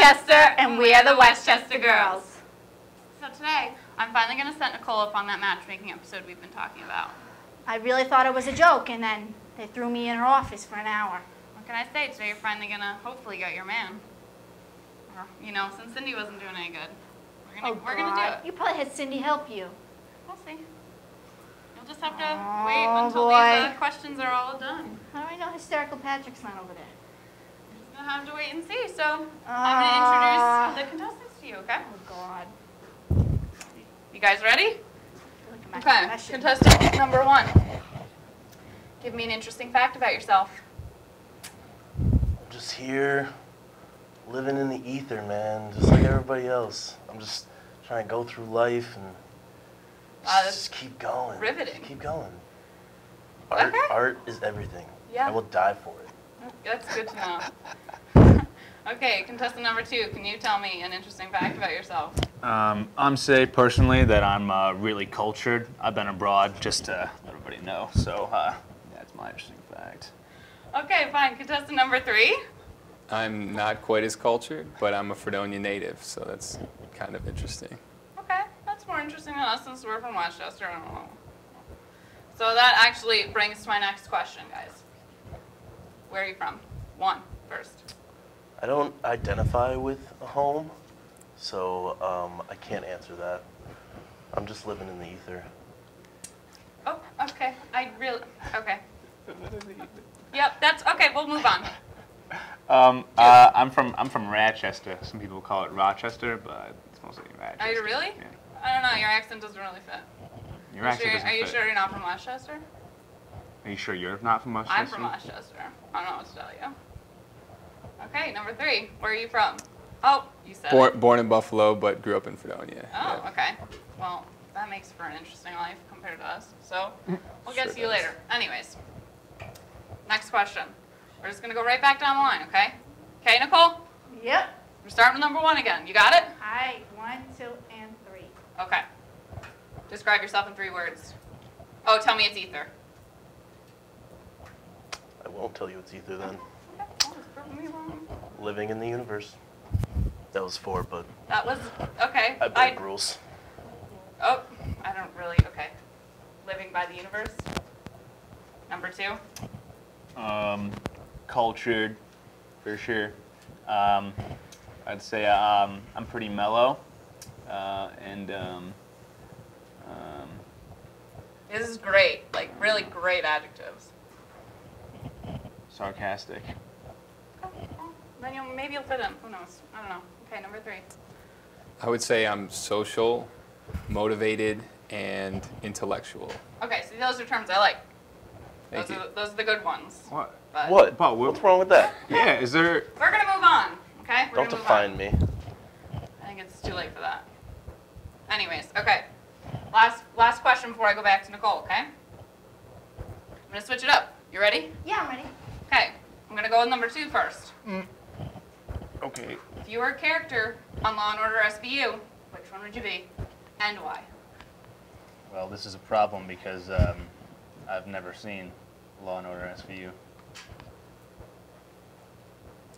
To Westchester, and we are the Westchester Girls. So today, I'm finally going to set Nicole up on that matchmaking episode we've been talking about. I really thought it was a joke, and then they threw me in her office for an hour. What can I say? Today you're finally going to hopefully get your man. Or, you know, since Cindy wasn't doing any good. We're going to we're gonna do it. You probably had Cindy help you. We'll see. You'll just have to Oh, wait until boy. these uh, questions are all done. How do I know Hysterical Patrick's not over there? You'll have to wait and see. So Ah. I'm going to introduce the contestants to you, okay? Oh, God. You guys ready? Look at my Okay. Contestant number one. Give me an interesting fact about yourself. I'm just here, living in the ether, man, just like everybody else. I'm just trying to go through life and Wow, that's just keep going. riveting. Just keep going. Art, Okay. art is everything. Yeah. I will die for it. That's good to know. okay, contestant number two, can you tell me an interesting fact about yourself? Um, I'm say personally that I'm uh, really cultured. I've been abroad just to let everybody know. So uh, that's my interesting fact. Okay, fine. Contestant number three. I'm not quite as cultured, but I'm a Fredonia native, so that's kind of interesting. Okay, that's more interesting than us since we're from Westchester. I don't know. So that actually brings to my next question, guys. Where are you from? One, first. I don't identify with a home, so um, I can't answer that. I'm just living in the ether. Oh, okay. I really. Okay. Yep, that's okay. We'll move on. Um, uh, I'm from I'm from Rochester. Some people call it Rochester, but it's mostly Rochester. Are you really? Yeah. I don't know. Your accent doesn't really fit. Your Are you accent sure, doesn't are you fit. sure you're not from Westchester? Are you sure you're not from Westchester? I'm from Westchester. I don't know what to tell you. Okay, number three. Where are you from? Oh, you said Born, it. born in Buffalo, but grew up in Fredonia. Oh, yeah. okay. Well, that makes for an interesting life compared to us. So we'll get Sure to you does. later. Anyways, next question. We're just gonna go right back down the line, okay? Okay, Nicole. Yep. We're starting with number one again. You got it? Hi, one, two, and three. Okay. Describe yourself in three words. Oh, tell me it's ether. I won't tell you it's ether then. Okay. Well, it's proving me wrong. Living in the universe. That was four, but That was okay. I break rules. Oh, I don't really. Okay. Living by the universe. Number two. Um, cultured, for sure. Um, I'd say um, I'm pretty mellow, uh, and um, um, This is great. Like really great adjectives. Sarcastic. Okay, well, Then you'll maybe you'll fit in. Who knows? I don't know. Okay, number three. I would say I'm social, motivated, and intellectual. Okay, so those are terms I like. Thank those you. are those are the good ones. What? But What? But What's wrong with that? Yeah, is there? We're gonna move on. Okay. We're Don't define me. I think it's too late for that. Anyways, okay. Last last question before I go back to Nicole. Okay. I'm gonna switch it up. You ready? Yeah, I'm ready. Okay. I'm gonna go with number two first. Okay. If you were a character on Law and Order SVU, which one would you be, and why? Well, this is a problem because um, I've never seen Law and Order SVU.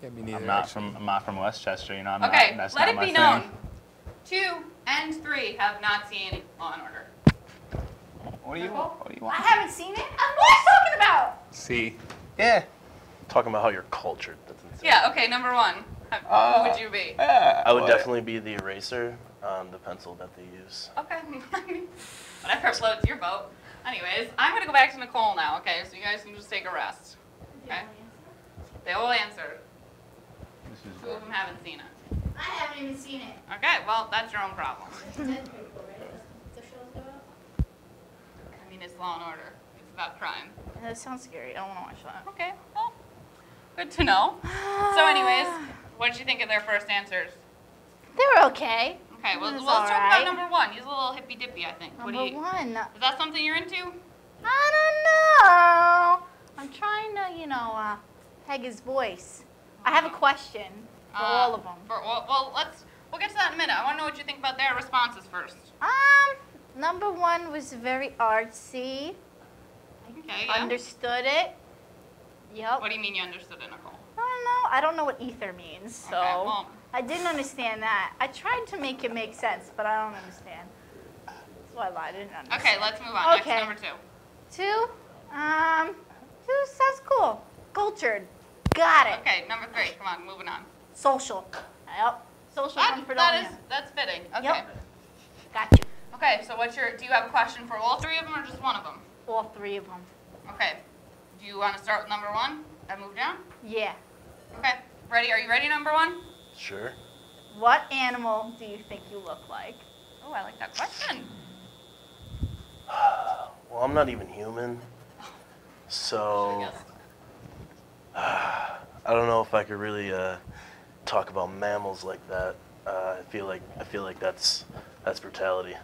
Yeah, me neither. I'm not actually. from I'm not from Westchester. You know, I'm Okay, not. That's let not it my be thing. known. Two and three have not seen Law and Order. What do you Nicole? What do you want? I haven't seen it. Uh, What are you talking about? See, Yeah. Talking about how you're cultured. That's insane. Yeah. Okay. Number one. Have- Uh, who would you be? Yeah. I would what? definitely be the eraser on the pencil that they use. Okay. Whatever floats your boat. Anyways, I'm gonna go back to Nicole now. Okay, so you guys can just take a rest. Okay. They all answered. Two of them haven't seen it. I haven't even seen it. Okay. Well, that's your own problem. I mean, it's Law and Order. It's about crime. That sounds scary. I don't want to watch that. Okay. Well, good to know. So, anyways, what did you think of their first answers? They were okay. Okay, well, well let's talk alright. about number one. He's a little hippy dippy, I think. Number you? one. Is that something you're into? I don't know. I'm trying to, you know, uh, peg his voice. I have a question for Uh, all of them. For, well, well, let's. We'll get to that in a minute. I want to know what you think about their responses first. Um, number one was very artsy. Okay. Yeah. Understood it. Yep. What do you mean you understood it, Nicole? I don't know. I don't know what ether means, so Okay, well- I didn't understand that. I tried to make it make sense, but I don't understand. That's why I lied. I didn't understand. Okay, let's move on. Okay. Next, number two. Two. Um, two sounds cool. Cultured. Got it. Okay, number three. Come on, moving on. Social. Yep. Social That, from that Fredonia. is that's fitting. Okay. Yep. Got you. Okay, so what's your? Do you have a question for all three of them or just one of them? All three of them. Okay. Do you want to start with number one and move down? Yeah. Okay. Ready? Are you ready? Number one. Sure. What animal do you think you look like? Oh, I like that question. Well, I'm not even human. So, I don't know if I could really uh, talk about mammals like that. Uh, I feel like I feel like that's that's brutality.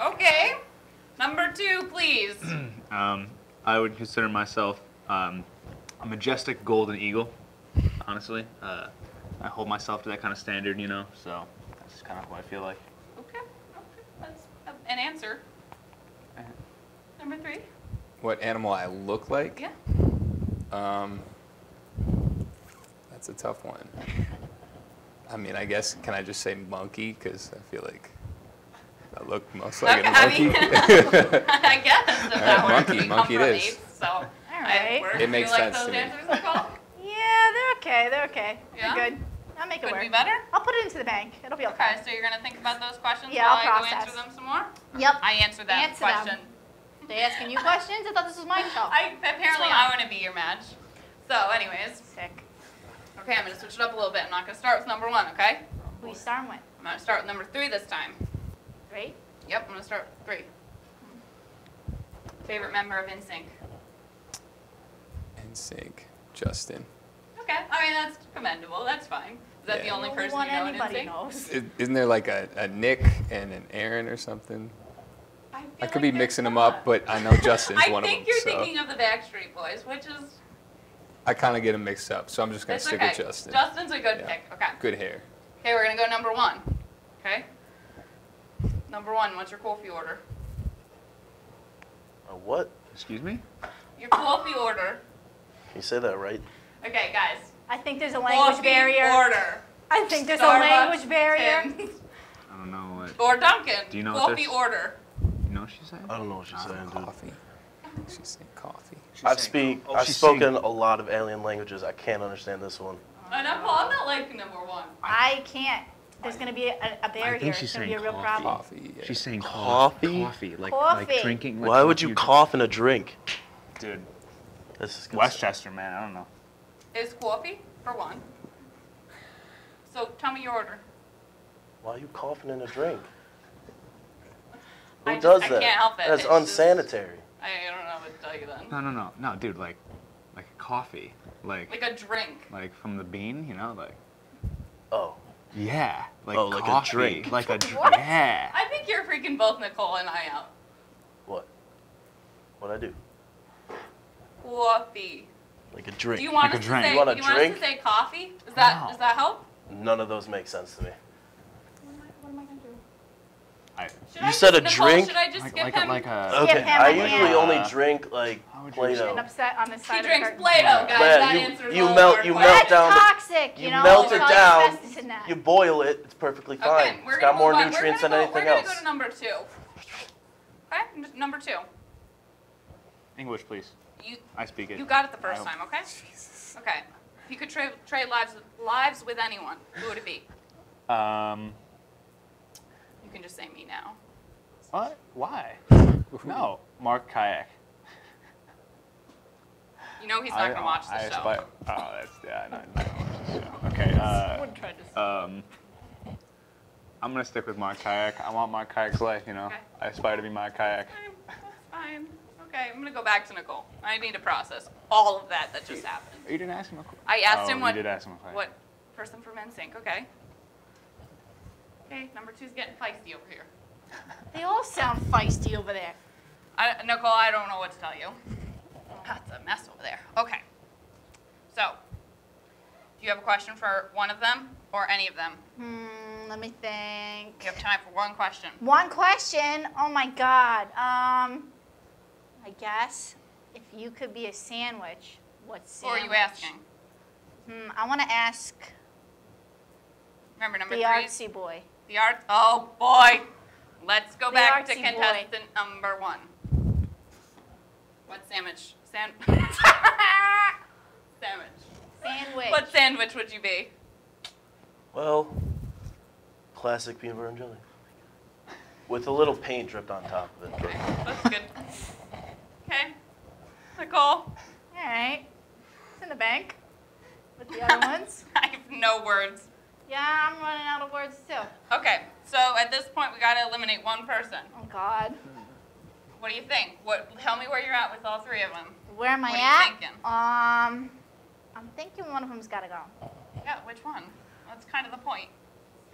Okay. Number two, please. Um, I would consider myself um, a majestic golden eagle. Honestly, uh, I hold myself to that kind of standard, you know. So that's kind of what I feel like. Okay. Okay. That's an answer. Number three. What animal I look like? Yeah. Um, that's a tough one. I mean, I guess can I just say monkey? Because I feel like I look most like Okay, a I monkey. mean- I guess if that Alright, were monkey, monkey it is. apes, so. All I- right. where- It makes do you like sense those to me. Yeah, they're okay. They're okay. Yeah? They're good. I'll make it Could work. be better. I'll put it into the bank. It'll be okay. Okay, so you're gonna think about those questions Yeah, while I'll I go answer process. them some more? Yep. I answered that Answer them. question. They asking you questions? I thought this was my show. I apparently. I want to be your match. So, anyways, Sick. okay, I'm gonna switch it up a little bit. I'm not gonna start with number one, okay? Who you starting with? I'm gonna start with number three this time. Great. Yep, I'm gonna start with three. Favorite member of NSYNC? And sync, Justin. Okay, I mean that's commendable. That's fine. Is that the only Only person you know in anybody NSYNC? knows. I- Isn't there like a, a Nick and an Aaron or something? I, I could like be there's mixing them up, but I know Justin's I one of them. I think you're so thinking of the Backstreet Boys, which is I kind of get them mixed up, so I'm just gonna stick okay. with Justin. Justin's a good Yeah. pick. Okay. Good hair. Okay, we're gonna go number one. Okay. Number one, what's your coffee order? A what? Excuse me? Your coffee order. Can you say that right? Okay, guys. I think there's a language coffee barrier. order. I think there's a Starbucks, language barrier. Tim's, I don't know what. Or Dunkin'. Do you know what coffee this- order. You know what she's saying? I don't know what she's saying, dude. Coffee. She's saying coffee. I've speak. Oh, I've she's spoken saying- a lot of alien languages. I can't understand this one. And I'm, I'm not liking number one. I can't. There's gonna be a, a barrier. think she's it's gonna be a real coffee. problem. Coffee. yeah. She's saying Coffee? Coffee, like Coffee. like drinking. Like Why would like you drink- cough in a drink? dude? This is Westchester, man. I don't know. Is coffee for one. So tell me your order. Why are you coughing in a drink? Who I just- does I can't help it. That's It's just- unsanitary. I don't know what to tell you then. No, no, no, no, dude. Like, like coffee, like, Like a drink. like from the bean, you know, like. Oh, Yeah, like Oh, like a drink. like a drink. What? Yeah. I think you're freaking both Nicole and I out. what? What'd I do? Coffee. Like a drink. Do you want Like a drink. to say? You want a do you want drink? us to say coffee? Does that No. does that help? None of those make sense to me. What am I, what am I gonna do? I, Should You I said a Nicole, drink? Should I just like, skip like, him? a, like a. Skip Okay, him I a usually hand. only Uh, drink like how would you Play-Doh. upset on the side he drinks the curtain. Play-Doh, guys. Man, that you- answers you all melt- you melt That's down toxic, you, You know. melt it down. asbestos in that. You boil it, it's perfectly fine. Okay, we're got more on. nutrients than gonna go, anything We're else. gonna go to number two. Okay, number two. English, please. You I speak it. you got it the first time, okay? Okay. If you could trade trade lives with, lives with anyone, who would it be? Um. You can just say me now. What? Why? No, Mark Kayak. You know he's not gonna watch the I show. Aspire, oh, that's yeah. No, he's not gonna watch the show. Okay. Uh, Wouldn't try to. Um, I'm gonna stick with Mark Kayak. I want Mark Kayak's life, you know. Okay. I aspire to be Mark Kayak. Fine, That's fine. Okay, I'm gonna go back to Nicole. I need to process all of that that just happened. You didn't ask him a question. I asked oh, him what You did ask him a question. what person from NSYNC. Okay. Okay, number two's getting feisty over here. They all sound feisty over there. I, Nicole, I don't know what to tell you. That's a mess over there. Okay. So, do you have a question for one of them or any of them? Hmm, let me think. You have time for one question. One question. Oh my God. Um, I guess. If you could be a sandwich, what Or sandwich? are you asking? Hmm, I want to ask Remember number the three. artsy boy. The art. Oh boy. Let's go The back to artsy boy. contestant number one. What sandwich? San- sandwich. Sandwich. What sandwich would you be? Well, classic peanut butter and jelly. With a little paint dripped on top of it. Okay, that's good. Okay. Nicole. All right. It's in the bank with the other ones. I have no words. Yeah, I'm running out of words too. Okay, so at this point we gotta eliminate one person. Oh God. What do you think? What? Tell me where you're at with all three of them. Where am I What are you at? thinking? Um, I'm thinking one of them's got to go. Yeah, which one? That's kind of the point.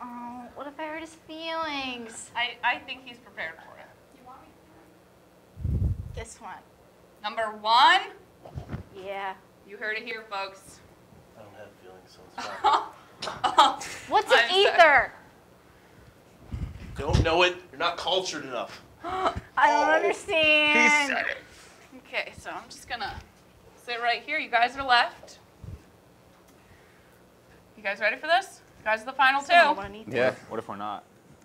Oh, what if I hurt his feelings? I, I think he's prepared for it. You want me to? This one. Number one, Yeah. you heard it here, folks. I don't have feelings, so it's fine. What's an I'm sorry. ether? don't know it. You're not cultured enough. I don't oh, understand. Okay, so I'm just gonna sit right here. You guys are left. You guys ready for this? You guys are the final two. want an ether. Yeah, What if we're not?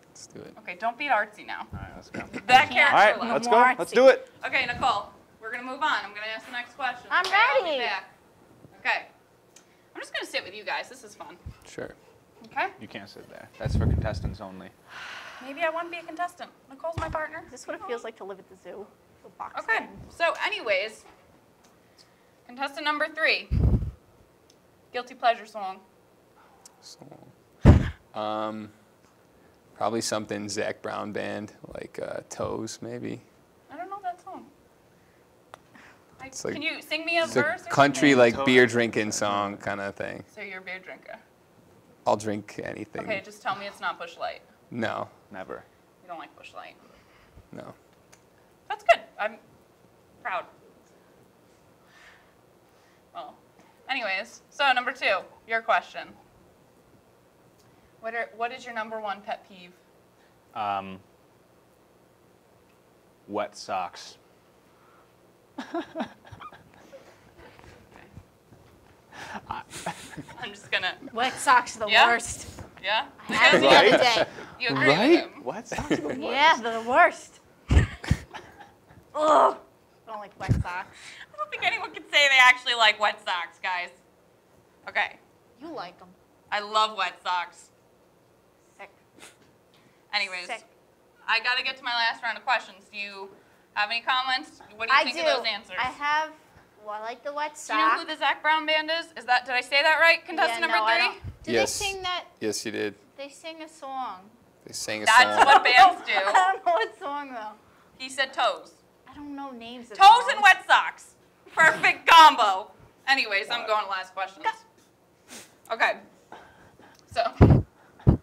let's do it. Okay, don't beat artsy now. All right, let's go. That can't. character All right, left. Let's more go. Let's do it. Okay, Nicole, we're gonna move on. I'm gonna ask the next question. I'm Okay, I'll be ready. back. Okay. I'm just gonna sit with you guys. This is fun. Sure. Okay. You can't sit there. That's for contestants only. Maybe I want to be a contestant. Nicole's my partner. Is this what it feels like to live at the zoo? The box Okay. thing. So, anyways, contestant number three. Guilty pleasure song. So, um, probably something Zac Brown band, like uh, Toes, maybe. I don't know that song. I, like- can you sing me a It's a verse? country something? like Toes. beer drinking song kind of thing. So you're a beer drinker. I'll drink anything. Okay, just tell me it's not Busch Light. No, Never. You don't like Busch Light. no. That's good. I'm proud. Well, anyways, so number two, your question. What are what is your number one pet peeve? Um, wet socks. I'm just gonna Wet socks are the Yeah? worst. yeah. I had it the other day. You agree Right? with him? Wet socks are the worst. Yeah, they're the worst. Ugh. I don't like wet socks. I don't think anyone can say they actually like wet socks, guys. Okay, You like them. I love wet socks. Sick. Anyways, Sick. I gotta get to my last round of questions. Do you have any comments? What do you I think do. of those answers? I have. Well, I like the wet Do you know who the Zac Brown band is? Is that did I say that right? Contestant yeah, number no, I three. don't. Yes. they sing that? Yes, you did. They sing a song. They sang a That's song. That's what bands do. I don't know what song though. He said toes. I don't know names of Toes songs. and wet socks. Perfect combo. Anyways, I'm going to last questions. Okay. So, Go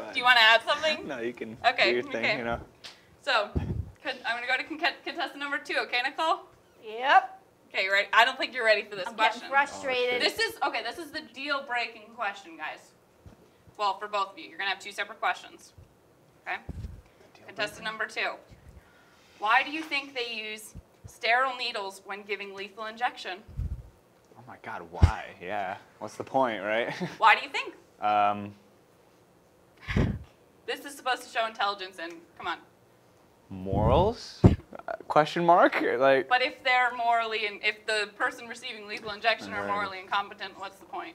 ahead. do you want to add something? No, you can Okay, do your thing, okay. you know. So, con- I'm going to go to con- contestant number two, okay, Nicole? Yep. Okay, you ready? I don't think you're ready for this I'm question. getting frustrated. This is, okay, this is the deal breaking question, guys. Well, for both of you. You're going to have two separate questions. Okay? Contestant number two. Why do you think they use sterile needles when giving lethal injection? Oh my God, why? Yeah. What's the point, right? Why do you think? um, This is supposed to show intelligence and come on. Morals? Uh, question mark? Like. But if they're morally and if the person receiving lethal injection are morally incompetent, what's the point?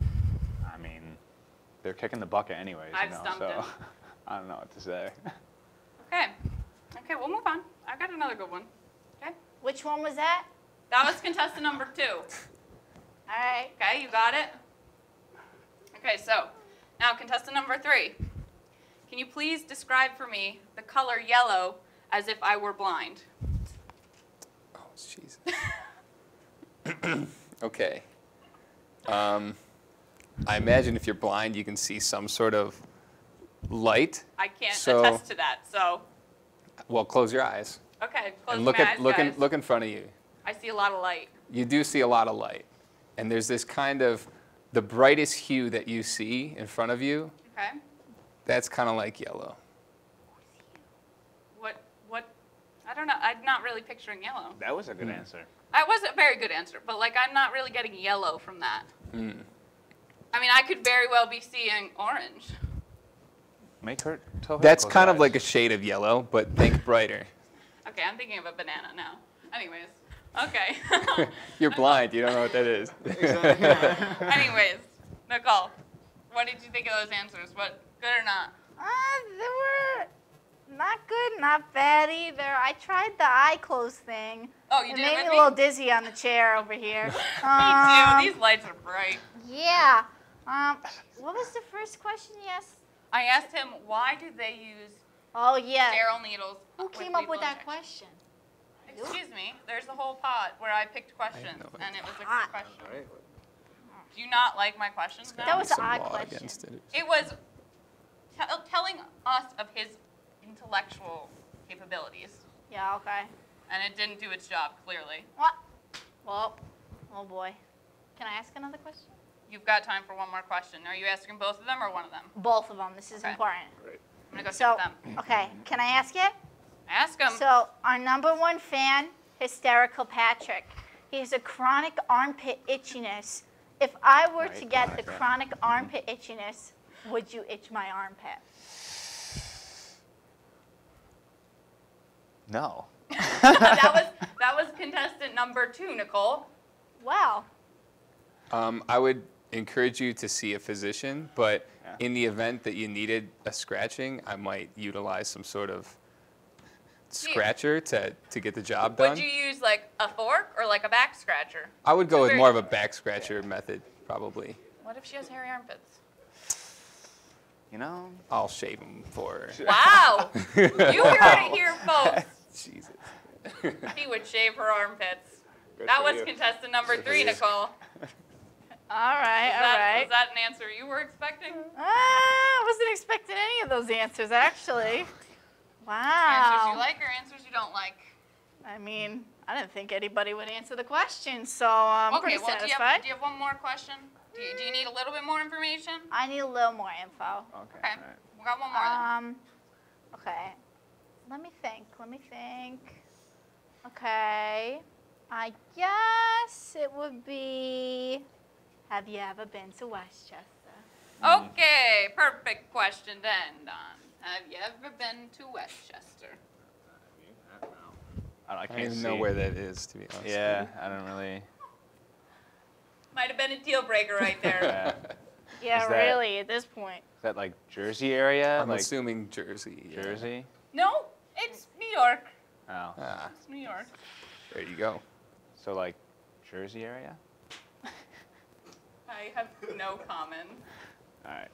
I mean, they're kicking the bucket anyways, I've you know. stumped so him. I don't know what to say. Okay. Okay, we'll move on. I've got another good one. Okay. Which one was that? That was contestant number two. All right. Okay, you got it? Okay, so now contestant number three. Can you please describe for me the color yellow as if I were blind? Oh, Jesus. okay. Um, I imagine if you're blind, you can see some sort of light. I can't So- attest to that. So, Well, close your eyes okay, close and look my at eyes, look in, look in front of you. I see a lot of light. You do see a lot of light, and there's this kind of the brightest hue that you see in front of you. Okay. That's kind of like yellow. What what I don't know. I'm not really picturing yellow. That was a good answer. That was a very good answer, but like I'm not really getting yellow from that. Mm. I mean, I could very well be seeing orange. Make her. Tell her That's kind her of like a shade of yellow, but think brighter. Okay, I'm thinking of a banana now. Anyways, okay. You're blind. You don't know what that is. Anyways, Nicole, what did you think of those answers? What good or not? Uh, they were not good, not bad either. I tried the eye close thing. Oh, you it did made with me a little dizzy on the chair over here. me Um, too. These lights are bright. Yeah. Um, what was the first question? Yes. I asked him why do they use Oh yeah. sterile needles? Who came up with that injection? question? Excuse me. There's a whole pot where I picked questions, no and it was a Pot. good question. Do you not like my questions? That was an odd question. it. It was tell telling us of his intellectual capabilities, Yeah. Okay. and it didn't do its job clearly. What? Well. Oh boy. Can I ask another question? You've got time for one more question. Are you asking both of them or one of them? Both of them. This is Okay. important. I'm gonna go So, check them. okay. Can I ask it? Ask him. So, our number one fan, Hysterical Patrick, he has a chronic armpit itchiness. If I were to get the chronic armpit itchiness, would you itch my armpit? No. that was that was contestant number two, Nicole. Wow. Um, I would encourage you to see a physician, but Yeah. in the event that you needed a scratching, I might utilize some sort of scratcher to, to get the job done. Would you use like a fork or like a back scratcher? I would go Two with more of a back scratcher method, probably. What if she has hairy armpits? You know. I'll shave him for her. Wow! you heard it here, folks. Jesus. She would shave her armpits. Good That was you. contestant number Good three. Nicole. All right, Was all that, right. was that an answer you were expecting? Ah, I wasn't expecting any of those answers, actually. Wow. Answers you like or answers you don't like? I mean, I didn't think anybody would answer the question, so I'm okay, pretty well, do you, have, do you have one more question? Do you, do you need a little bit more information? I need a little more info. Okay. Okay. all right. We got one more then. Um, okay. Let me think. Let me think. Okay. I guess it would be Have you ever been to Westchester? Okay, perfect question to end on. Have you ever been to Westchester? I, don't. I, don't- I I can't don't even see. know where that is, to be honest. Yeah. I don't really. Might have been a deal breaker right there. Yeah. Yeah, that- really, at this point. Is that like Jersey area? I'm like assuming Jersey. yeah. Jersey? no, it's New York. Oh. Ah, It's New York. there you go. So like Jersey area? I have no comment. All right.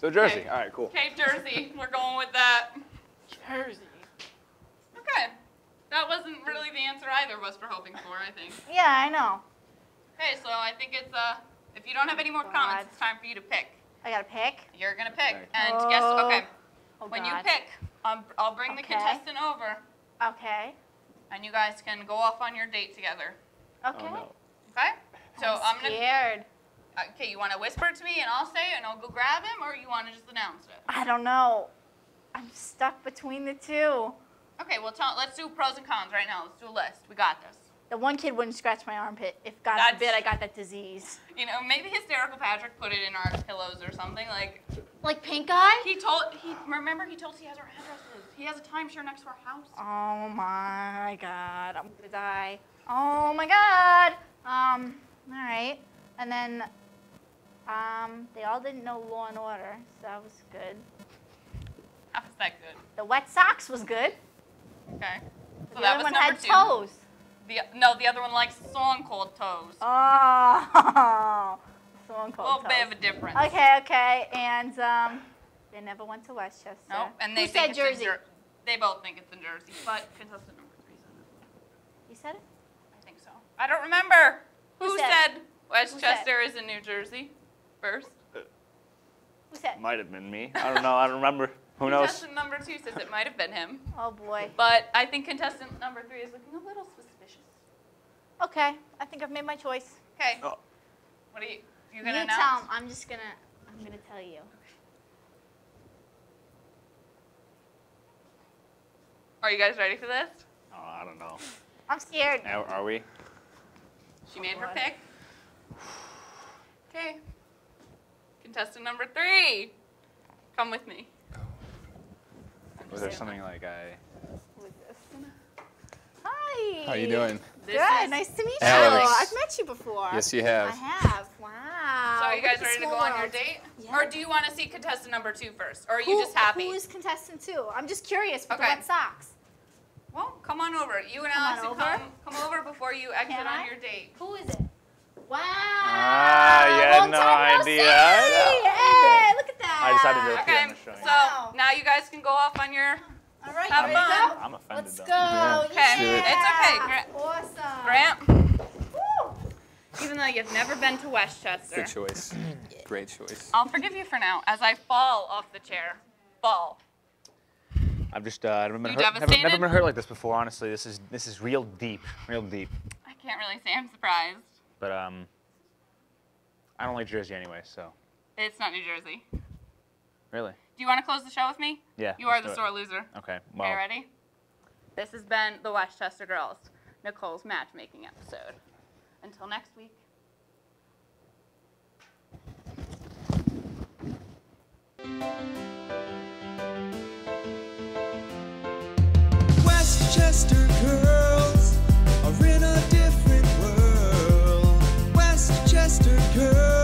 So Jersey. Okay. All right, cool. Okay, Jersey, we're going with that. Jersey. Okay. That wasn't really the answer either of us were hoping for, I think. Yeah, I know. Okay, so I think it's, uh, if you don't have any more God. comments, it's time for you to pick. I got to pick. You're gonna pick. Okay. And guess, Oh. okay, Oh, when God. you pick, um, I'll bring the Okay. contestant over Okay. and you guys can go off on your date together. Okay. Oh no. Okay? So I'm I'm gonna, scared. okay, you wanna whisper it to me and I'll say it and I'll go grab him or you wanna just announce it? I don't know. I'm stuck between the two. Okay, well, tell, let's do pros and cons right now. Let's do a list. We got this. The one kid wouldn't scratch my armpit if, God That's- forbid, I got that disease. You know, maybe hysterical Patrick put it in our pillows or something. Like Like pink eye? he told he remember he told us he has our addresses. He has a timeshare next to our house. Oh my God, I'm gonna die. Oh my God. Um. All right. And then, um, they all didn't know Law and Order, so that was good. How is that good? The wet socks was good. Okay. So the that other was one number had two. toes. The no, the other one likes a song called Toes. Oh. Someone a called little bit toes. of a difference. Okay, okay, and um, they never went to Westchester. Nope. And they Who think said it's in Jersey? Jer- they both think it's in Jersey, but contestant number three said it. You said it. I think so. I don't remember. Who Who, said? said, Westchester is in New Jersey first? Who said? Might have been me. I don't know. I don't remember. Who knows? Contestant number two says it might have been him. Oh boy. But I think contestant number three is looking a little suspicious. Okay, I think I've made my choice. Okay. Oh. What are you? You You gonna tell announce? him. I'm just gonna. I'm gonna tell you. Are you guys ready for this? Oh, I don't know. I'm scared. Are, are we? She made her pick. Okay. Contestant number three. Come with me. Was there something like I? Who is this? Hi. How you doing? This Good. is- Nice to meet Alex. you. I've met you before. Yes, you have. I have. have. Wow. So are you guys ready to go small on your date? Yeah. Or do you want to see contestant number two first? Or are you Who- just happy? Who is contestant two? I'm just curious with Okay. the wet socks. Well, come on over. You and Come on Allison come come over before you exit Can on I? your date. Who is it? Wow. Ah, you had Long no time idea. see. I know. Hey, look at that. I decided to- Okay, I'm just showing so. Wow. now you guys can go off on your All right, Have you fun. I'm offended Let's though. go. Yeah. Okay, Yeah. it's okay, Grant. Awesome. Grant. Woo. Even though you've never been to Westchester, Good choice. Great choice. I'll forgive you for now as I fall off the chair. Fall. I've just uh, never been You hurt. Never, never been hurt like this before. Honestly, this is this is real deep, real deep. I can't really say I'm surprised. But um, I don't like Jersey anyway, so It's not New Jersey. Do you want to close the show with me? yeah. You are the do it. sore loser. Okay. Well, Okay, ready? This has been the Westchester Girls, Nicole's matchmaking episode. Until next week. Westchester girls are in a different world. Westchester girls.